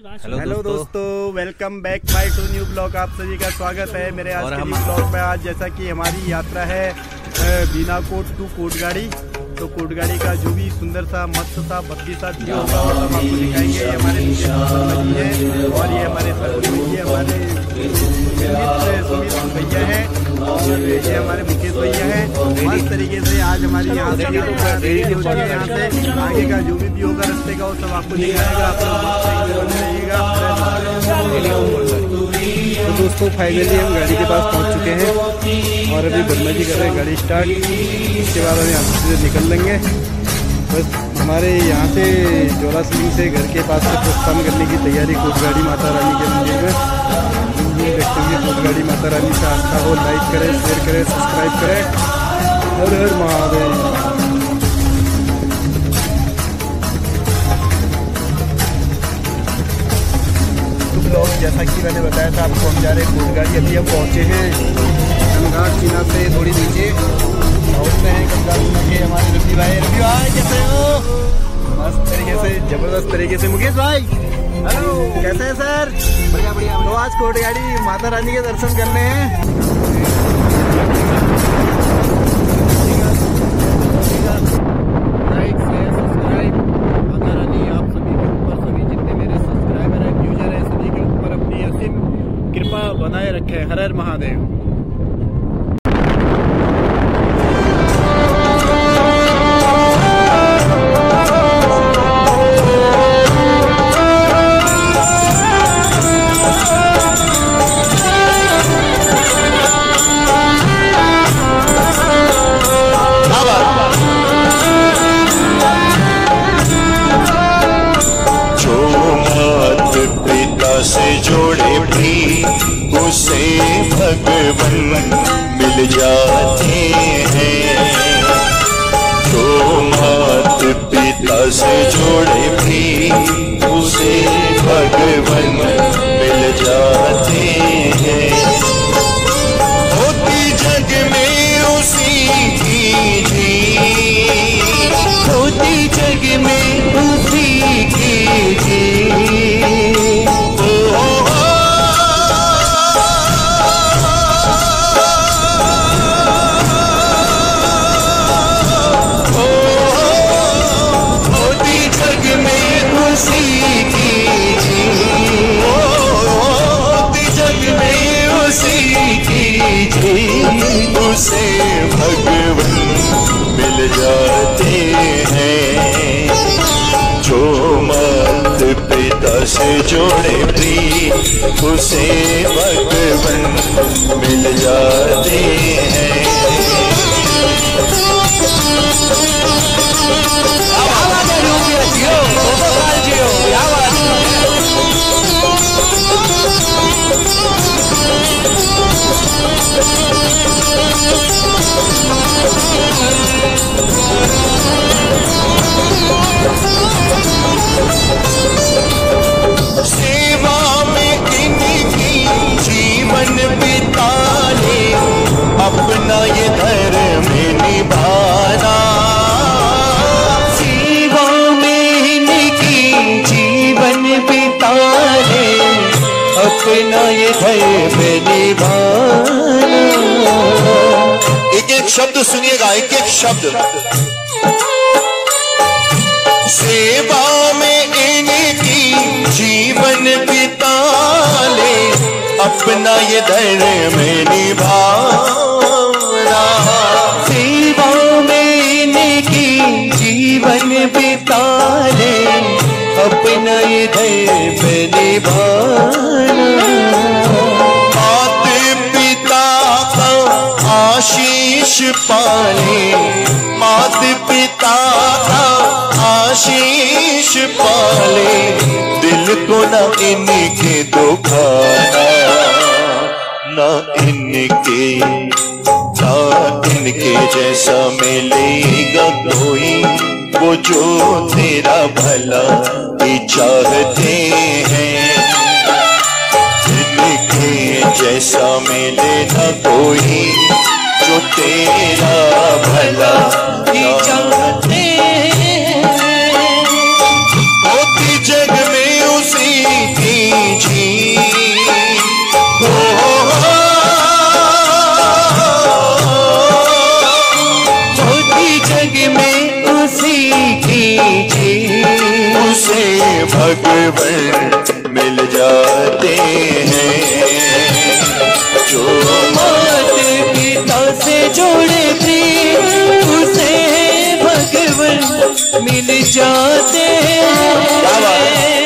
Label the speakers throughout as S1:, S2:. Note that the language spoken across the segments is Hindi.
S1: हेलो
S2: हेलो दोस्तों. Welcome back my to new blog आप सभी का स्वागत है. मेरे आज के न्यू ब्लॉग में आज जैसा कि हमारी यात्रा है अ, बीनाकोट टू कोटगाड़ी तो कोटगाड़ी का जो भी सुंदर सा मस्त सा भक्ति सा व्यू होगा सब आपको दिखाएँगे. ये हमारे जी और ये हमारे हमारे सुमित भैया हैं. और ये हमारे मुकेश भैया हैं। मस्त तरीके से आज हमारी यहाँ से है यहाँ से आगे का जो भी व्यू होगा रास्ते का वो सब आपको दिखाएगा तो दोस्तों फाइनली हम गाड़ी के पास पहुँच चुके हैं और अभी वर्मा जी कर रहे हैं गाड़ी स्टार्ट इसके बाद हम यहाँ से निकल लेंगे। बस हमारे यहाँ से जोला सिंह से घर के पास से प्रस्थान करने की तैयारी कोटगाड़ी माता रानी के मंदिर में। जिन व्यक्तियों की कोटगाड़ी माता रानी से आस्था हो लाइक करें शेयर करें सब्सक्राइब करें। हर हर महादेव। तो ब्लॉग जैसा कि मैंने बताया था आपको, हम जा रहे कोटगाड़ी अभी हम पहुँचे हैं गंगा चीना से थोड़ी नीचे। पहुँचते हैं गंगा चीना के हमारे रफी भाई। रफी भाई, कैसे हो? मस्त तरीके से, ज़बरदस्त तरीके से। मुकेश भाई हेलो कैसे हैं सर? बढ़िया बढ़िया। तो आज कोटगाड़ी माता रानी के दर्शन करने हैं। बनाए रखे। हर हर
S3: रानी भगवन मिल जाते हैं। जो मात पिता से जोड़े भी उसे भगवन मिल जाते हैं। होती जग में उसी की जीत होती जग में उसी की जीत जोड़े प्री उसे भगवन मिल जाते हैं। शब्द सुनिएगा, एक एक शब्द। सेवा में इनकी जीवन बिता ले, अपना ये धर्म निभाना आशीष पाले, दिल को न इनके दुखाना, न इनके, ना इनके जैसा मिलेगा कोई, वो जो तेरा भला ही चाहते हैं। इनके जैसा मिले न कोई, जो तेरा भला ही चाहते भगवान मिल जाते हैं। जो
S1: मात पिता से जोड़े प्रेम, उसे भगवान मिल जाते हैं?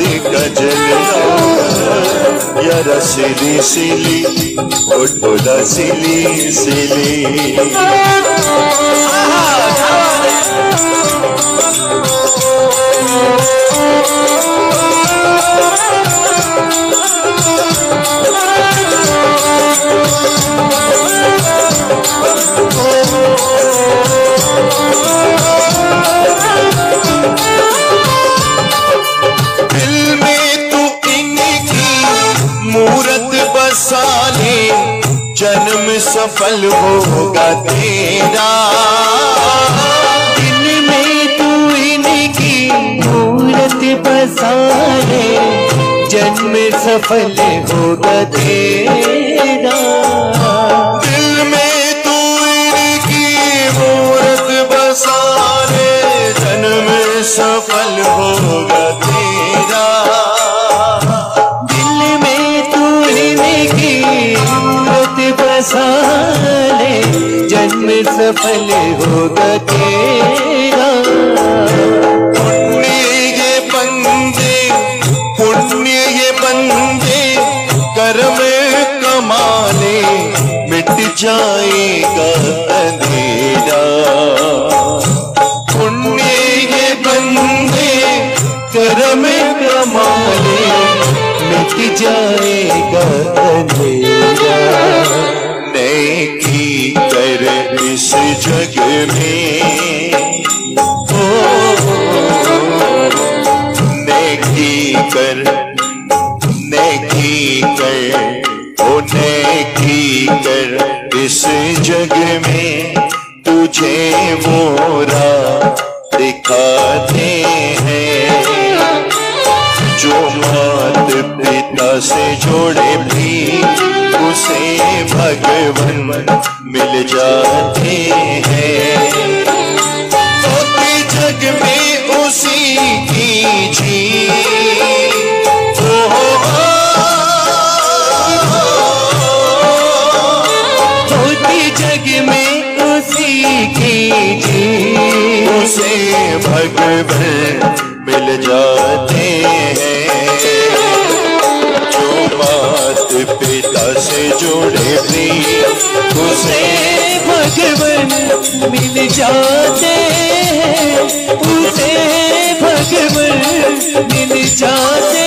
S3: रात का रसीली सीली उठोला सीली सीली। दिल सफल होगा तेरा।
S1: दिन में तू इनकी मूरत बसाए जन्म सफल होगा तेरा।
S3: सफल होगा तेरा पुण्य ये बंदे, पुण्य ये बंदे, कर्म कमाने मिट जाएगा अंधेरा। पुण्य ये बंदे, कर्म कमाने
S1: मिट जाएगा
S3: ओ कर इस जग में तुझे मोरा दिखाते हैं। जो मात पिता से जोड़े भी उसे भगवान मिल जाते हैं। जग में उसी की जी
S1: उसे
S3: भगवान मिल जाते हैं। जो मात पिता से जुड़े भी उसे
S1: भगवान मिल जाते हैं। उसे भगवान मिल जाते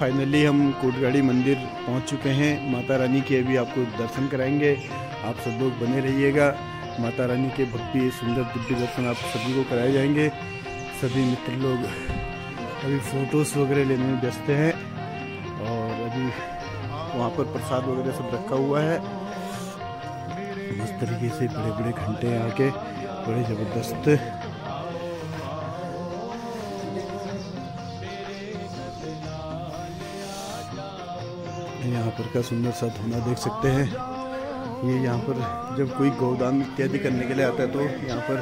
S2: फाइनली हम कोटगाड़ी मंदिर पहुँच चुके हैं। माता रानी के अभी आपको दर्शन कराएँगे। आप सब लोग बने रहिएगा। माता रानी के भक्ति, सुंदर, दिव्य दर्शन आप सभी को कराए जाएँगे। सभी मित्र लोग अभी फ़ोटोज़ वगैरह लेने में व्यस्त हैं और अभी वहाँ पर प्रसाद वगैरह सब रखा हुआ है। मस्त तरीके से बड़े बड़े घंटे यहाँ के बड़े ज़बरदस्त पर का सुंदर सा धुना देख सकते हैं। ये यहाँ पर जब कोई गौदान इत्यादि करने के लिए आता है तो यहाँ पर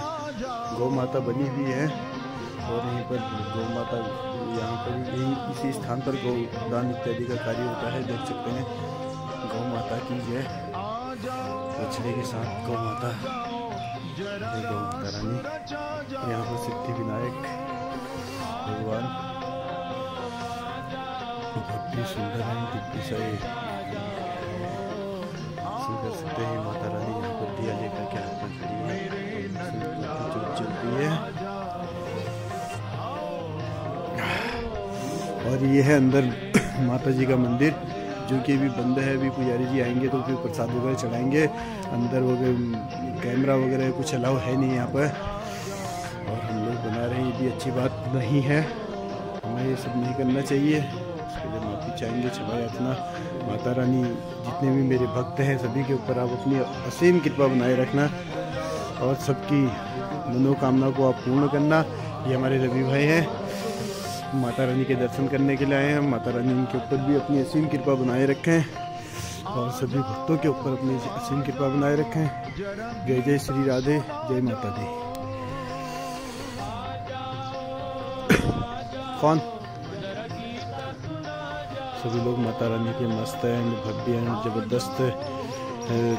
S2: गौ माता बनी हुई है और यहीं पर गौ माता यहाँ पर यहीं इसी स्थान पर गौदान इत्यादि का कार्य होता है, देख सकते हैं। गौ माता की जय। बछड़े के साथ गौ माता गौ माता रानी। यहाँ पर सिद्धि विनायक भगवान। बहुत ही सुंदर है, दिव्य सा सकते हैं। माता रानी यहाँ पर दिया लेकर के में खड़ी है। है और ये है अंदर माता जी का मंदिर, जो कि अभी बंद है। अभी पुजारी जी आएँगे तो फिर प्रसाद वगैरह चढ़ाएँगे। अंदर वगैरह कैमरा वगैरह कुछ अलाउ है नहीं यहाँ पर। और हम लोग बना रहे हैं, ये भी अच्छी बात नहीं है। हमें ये सब नहीं करना चाहिए। उसके लिए माफ़ी चाहेंगे क्षमा याचना माता रानी, जितने भी मेरे भक्त हैं सभी के ऊपर आप अपनी असीम कृपा बनाए रखना और सबकी मनोकामना को आप पूर्ण करना। ये हमारे रवि भाई हैं। माता रानी के दर्शन करने के लिए आए हैं। माता रानी उनके ऊपर भी अपनी असीम कृपा बनाए रखें और सभी भक्तों के ऊपर अपनी असीम कृपा बनाए रखें। जय जय श्री राधे, जय माता दी। कौन? सभी लोग माता रानी के मस्त हैं भव्य हैं ज़बरदस्त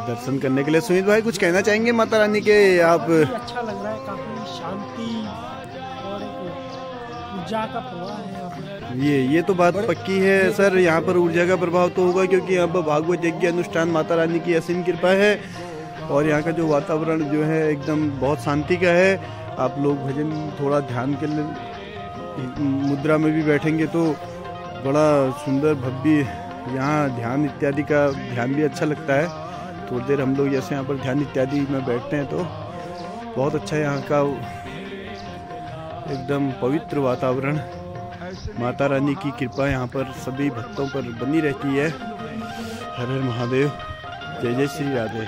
S2: दर्शन करने के लिए। सुमित भाई कुछ कहना चाहेंगे माता रानी के? आप
S4: अच्छा लग रहा है काफ़ी शांति और ऊर्जा का प्रवाह है
S2: ये ये तो बात पक्की है सर। यहाँ पर ऊर्जा का प्रभाव तो होगा क्योंकि यहाँ पर भागवत यज्ञ अनुष्ठान माता रानी की असीम कृपा है। और यहाँ का जो वातावरण जो है एकदम बहुत शांति का है। आप लोग भजन थोड़ा ध्यान के लिए मुद्रा में भी बैठेंगे तो बड़ा सुंदर, भव्य यहाँ ध्यान इत्यादि का ध्यान भी अच्छा लगता है। थोड़ी देर हम लोग जैसे यहाँ पर ध्यान इत्यादि में बैठते हैं तो बहुत अच्छा यहाँ का एकदम पवित्र वातावरण, माता रानी की कृपा यहाँ पर सभी भक्तों पर बनी रहती है। हर हर महादेव। जय जय श्री राधे।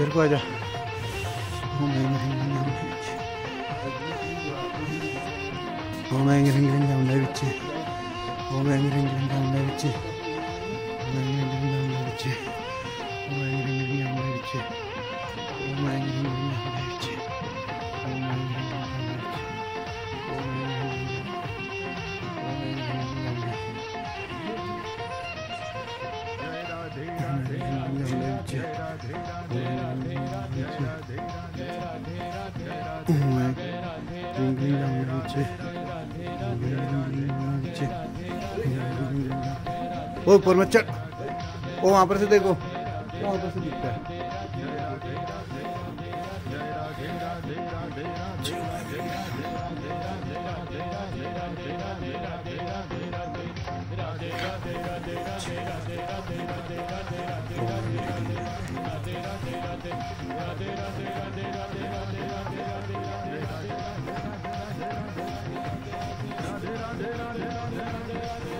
S2: इधर को आ जा ഓമേങ്കരം കിളിഞ്ഞ ഉണ്ടായി വെച്ച് ഓമേങ്കരം കിളിഞ്ഞ ഉണ്ടായി വെച്ച് ओ, ऊपर मत चढ़। वहाँ पर से देखो। वहाँ पर से दिखता है।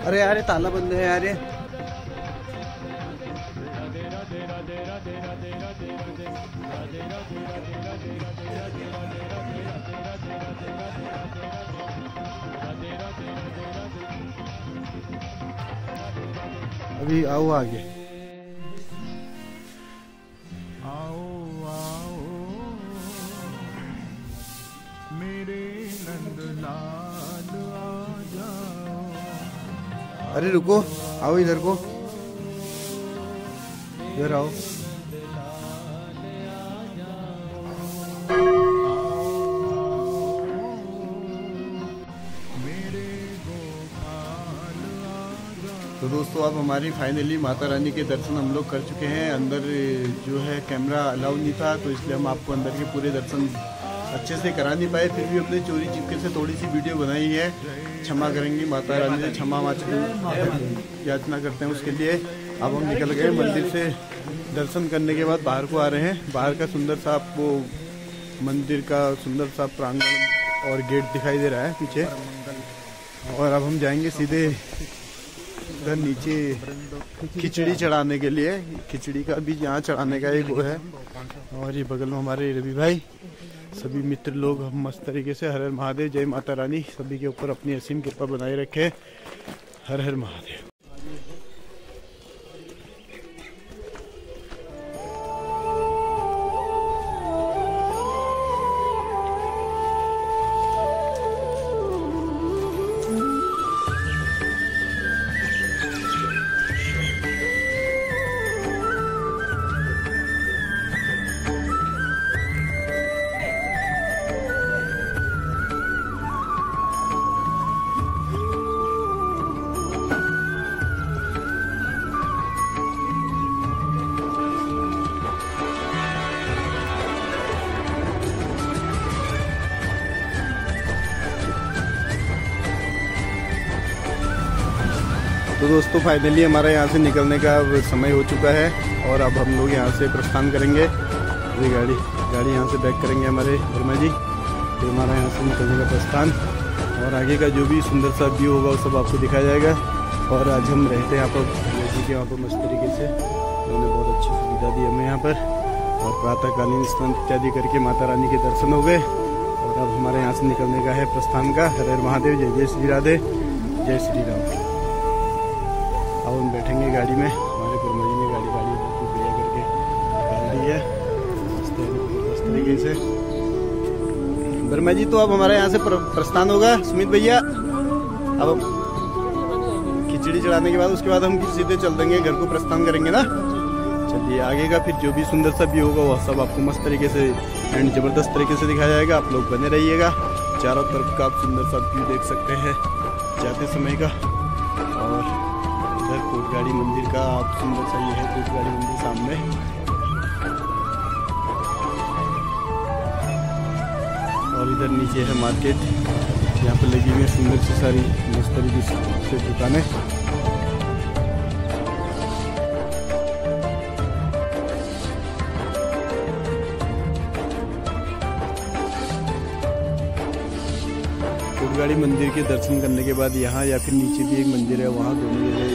S2: अरे यार ताला बंद है यार, ये। अभी आओ आगे।
S5: आओ आओ। मेरे नंदलाल आ जाओ।
S2: अरे रुको आओ इधर को। इधर आओ। दोस्तों अब हमारी फाइनली माता रानी के दर्शन हम लोग कर चुके हैं। अंदर जो है कैमरा अलाउ नहीं था तो इसलिए हम आपको अंदर के पूरे दर्शन अच्छे से करा नहीं पाए। फिर भी अपने चोरी चिपके से थोड़ी सी वीडियो बनाई है। क्षमा करेंगी माता रानी से, क्षमा याचना करते हैं उसके लिए। अब हम निकल गए मंदिर से दर्शन करने के बाद बाहर को आ रहे हैं। बाहर का सुंदर सा आपको मंदिर का सुंदर सा प्रांगण और गेट दिखाई दे रहा है पीछे। और अब हम जाएँगे सीधे उधर नीचे खिचड़ी चढ़ाने के लिए। खिचड़ी का भी यहाँ चढ़ाने का एक वो है। और ये बगल में हमारे रवि भाई, सभी मित्र लोग हम मस्त तरीके से हर हर महादेव, जय माता रानी, सभी के ऊपर अपनी असीम कृपा बनाए रखे। हर हर महादेव। दोस्तों फाइनली हमारा यहाँ से निकलने का समय हो चुका है और अब हम लोग यहाँ से प्रस्थान करेंगे। ये गाड़ी गाड़ी यहाँ से बैक करेंगे हमारे वर्मा जी। तो हमारा यहाँ से निकलने का प्रस्थान। और आगे का जो भी सुंदर सा व्यू होगा, वो सब आपको दिखाया जाएगा। और आज हम रहते हैं यहाँ पर जी के यहाँ पर मस्त तरीके से। उन्होंने बहुत अच्छी सुविधा दी हमें यहाँ पर। और प्रातःकालीन स्नान इत्यादि करके माता रानी के दर्शन हो गए। और अब हमारे यहाँ से निकलने का है प्रस्थान का। हर महादेव, जय जय श्री राधे, जय श्री राम। बैठेंगे गाड़ी में। हमारे कुर्मा जी ने गाड़ी गाड़ी बिल्कुल बढ़िया करके निकाल दी है। इस तरीके से। वर्मा जी तो अब हमारे यहाँ से प्र- प्रस्थान होगा। सुमित भैया, अब खिचड़ी चढ़ाने के बाद, उसके बाद हम सीधे चल देंगे, घर को प्रस्थान करेंगे ना। चलिए, आगे का फिर जो भी सुंदर सा भी होगा, वह सब आपको मस्त तरीके से एंड ज़बरदस्त तरीके से दिखाया जाएगा। आप लोग बने रहिएगा। चारों तरफ़ का आप सुंदर सा व्यू देख सकते हैं। जाते समय का कोटगाड़ी मंदिर का आप सुंदर सा ये है गाड़ी मंदिर सामने। और इधर नीचे है मार्केट। यहाँ पर लगी हुई है सुंदर सी सारी मस्त तरीके से दुकानें। कोटगाड़ी मंदिर के दर्शन करने के बाद यहाँ या फिर नीचे भी एक मंदिर है, वहाँ दोनों जगह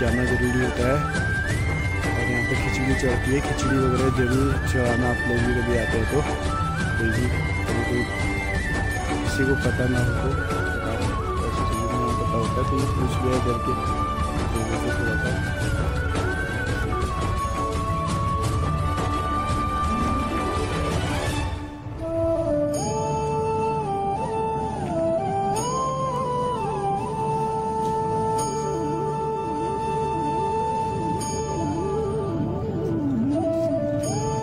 S2: जाना ज़रूरी होता है। और यहाँ पे खिचड़ी चढ़ती है, खिचड़ी वगैरह ज़रूर चढ़ाना आप लोग भी कभी आते हैं तो। कोई कभी कोई किसी को पता ना हो तो। ऐसी चीज़ें पता होता है तो पूछ लिया करके। थोड़ा सा